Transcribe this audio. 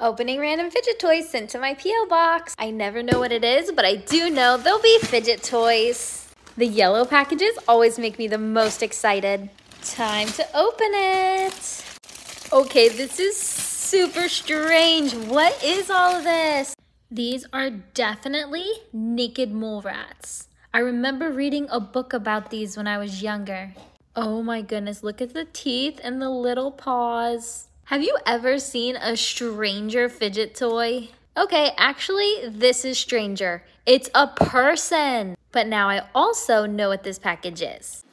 Opening random fidget toys sent to my P.O. box. I never know what it is, but I do know they'll be fidget toys. The yellow packages always make me the most excited. Time to open it. Okay, this is super strange. What is all of this? These are definitely naked mole rats. I remember reading a book about these when I was younger. Oh my goodness, look at the teeth and the little paws. Have you ever seen a stranger fidget toy? Okay, actually, this is stranger. It's a person. But now I also know what this package is.